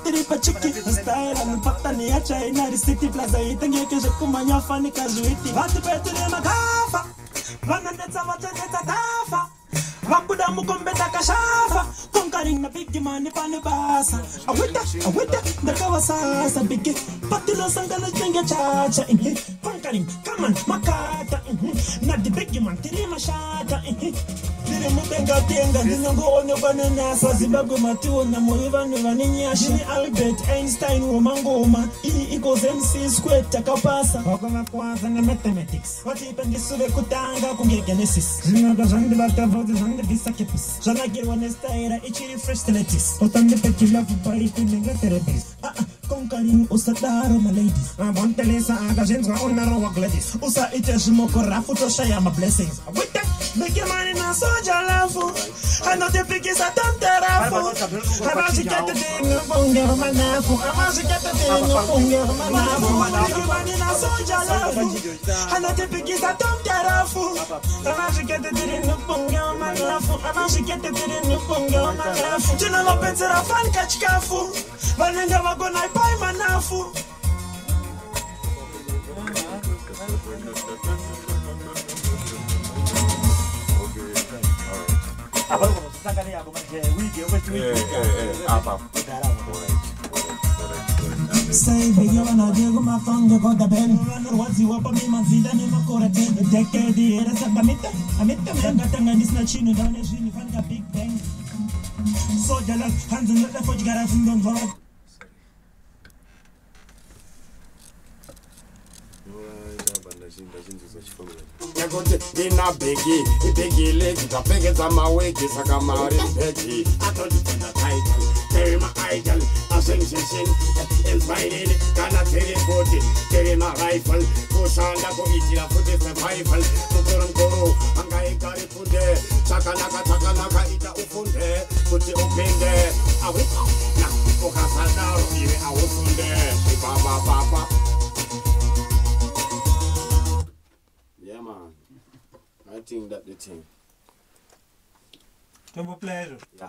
batiri pachiki style anipata ni ya China risiti plaza itengeke zvekumanya fani kazuiti vati petire makafa vanonetsa vachonetsa tafa vakuda mukombeta kashafa konkaringa bigi mani pane basa awita awita inge makata nadibegima ntiri mashata ndiri mudengatenga ndinongoonekwa nenasa zimbabwe mationa muri vanhu vane nyasha ndiri albert einstein womangoma iyi ikozmc squa takapasa vakavakwaza nemathematics vatipa ndisuve kutanga kunge genesis zvinoda zvandivatafauti zvandibisa kepus zvanakirwa nestaira ichiri freshteletis otandipekilavubaiti ndingaterebis aa ah, ah. conquering usa daro my ladies abontelesa akazvenzwa unaro wagladys usaite zvimoko rafu toshaya mablessings wita beke mani nasoja lafu anotipikisa tomterafu amazvikatetengebonge vamanafu amazvikatetengebonge vamanafu beke mani nasoja lafu anotipikisa tomterafu amazvikatetengebonge vamanafu amazvikatetengebonge vamanafu tinomapenzera fanka chikafu vanenge vagona ipai manafu saibeyovanadegomafangekodabenrwadziwa pamimanzinda nemakoratedekedierasaamitamitamangatanga ndisina chinhu ndaone zvinhu sojalar hanzin lada fa jigara sun don zoro yekuti ndina bhegi ibhegi leki ndapfekedza maweki saka mari bhegi atoti ina taita tema aijali zing zing zing and fighting kana tele forty tele ma rifle kushanda ko itira futhi survival kukora ngoro anga ikari funde saka naka saka naka ita ufunde kuti upinde awipa na ukasanda uive awufunde baba baba yeah man i think that the thing tombo player yeah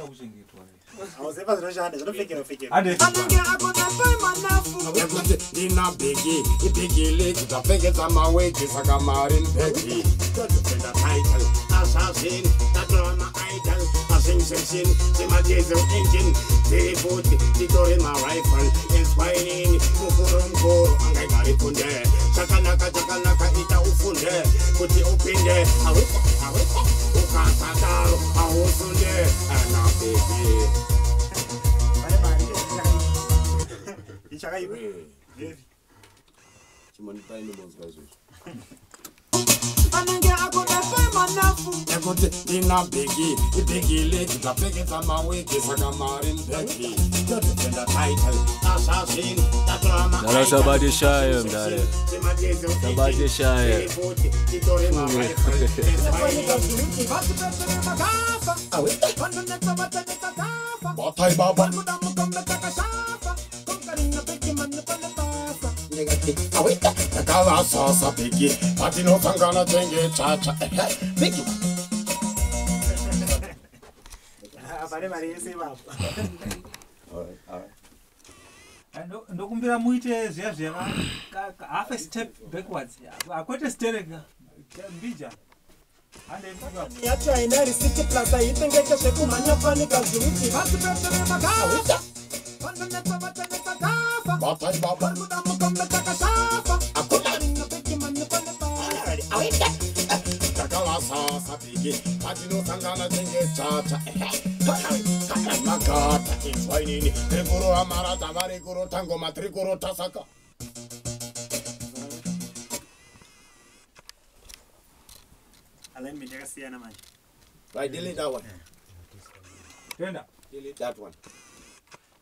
zvinoda kuchengetwaandina bhegi ibhegi leki dzapfekedza maweki saka mari mbegi Chakanaka, chakanaka, ufunde kuti upinde awiko awiko ukasakalo awusunde anabebi chimonitainobonzwa izvozvo anenge akudaa manafu ekuti inabheki a ndapfeketa mawegisa kamari mbeki ndotipenda title asasini ndala sabadishayo mdala sabadishayo batai baba Nigga, ngavazosa biki vatinosangana chenge chacha eh, ah, ah, ndokumbira muite zviya zviyava half a step backwards akwete sterega mbija yacho aina risiti plaza yitengeke zvekumhanya panika zviuti vasipeteremagaa vatari vavo takalasa sabiki patinosangana tengetsvatsva magata inzwainini rekurohamara dzavari kurotangoma tiri kurotasaka Yeah. Right, delete that one. Yeah. Delete that one.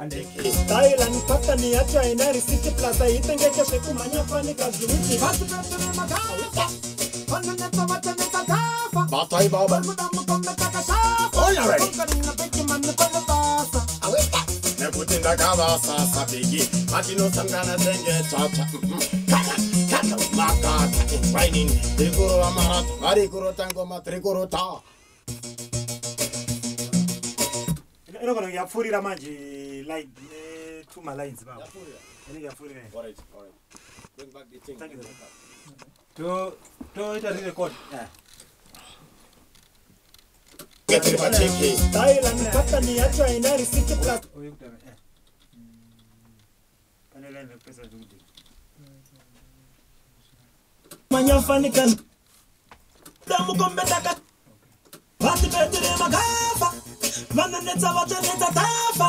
andekitailan patani ya china risiti plaza hi tengeke swikumanya fani ka zuti nekutindakavasasa bigi vatinosangana senge chachaakaii rikurova marato varikurota ngoma trikurota rokonoyapfurira manje Eh, eh. mm. manyafanikanamukombetaka vatipetile magafa vanenetsa vatenetsa tafa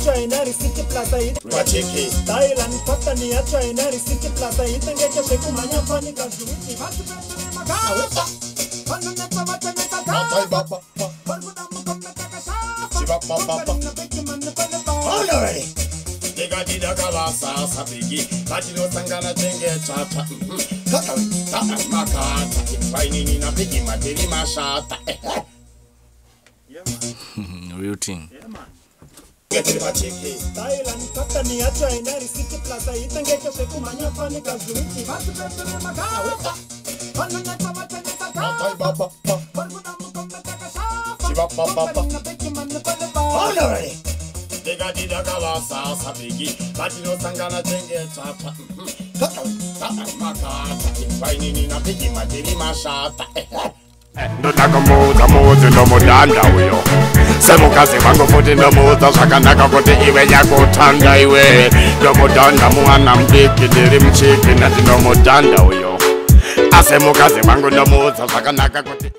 China city plaza hii Wachiki Thailand pata ni ya China risiki plaza hii Tenge keshe kumanya fani kazi wiki Batu pende ni makaweka Panu neta wate neta kawa Matai bapa Barbu na muka mnata kashafa Chiba bapa bapa Kumbani na peki manu kwele bapa Honore Diga dida kala sasa bigi Bajilo sangana chenge chacha Kaka wiki Makata, Makata. Whining in a piggy, my daily Real thing. Yeah, man. china plaza ndotakumuudza muudzi nomudanda uyo semukazi vangu futi ndomuudza zvakanaka kuti ive yakutanda iwe ndomudanda muwana mudiki ndiri muchiki nandinomudanda uyo asemukazi ah, vangu ndomuudza zvakanaka kuti